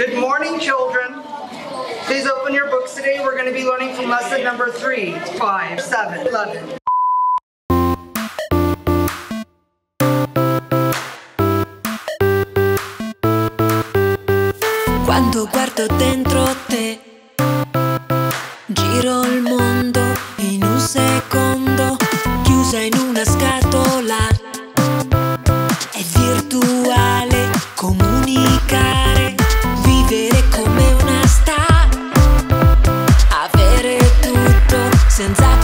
Good morning, children. Please open your books today. We're going to be learning from lesson number three, five, seven, eleven. Quando guardo dentro te, giro il mondo in un secondo, chiusa in una scatola. Tutto senza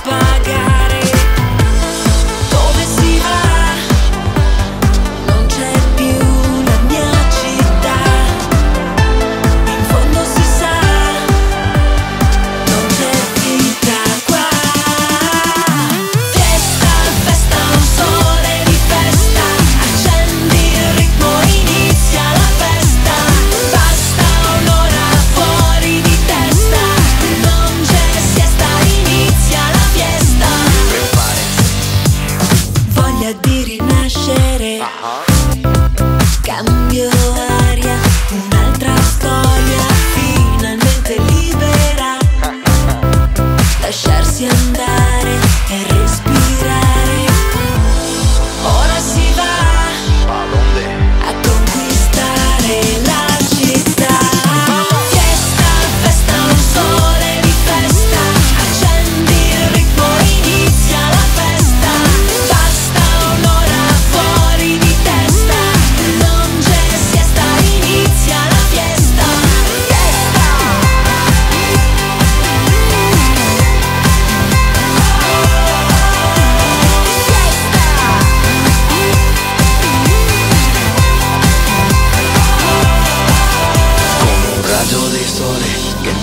rinascere.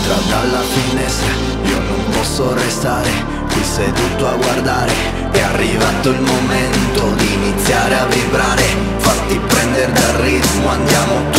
Entra dalla finestra Io non posso restare qui seduto a guardare. È arrivato il momento di iniziare a vibrare. Fatti prendere dal ritmo, andiamo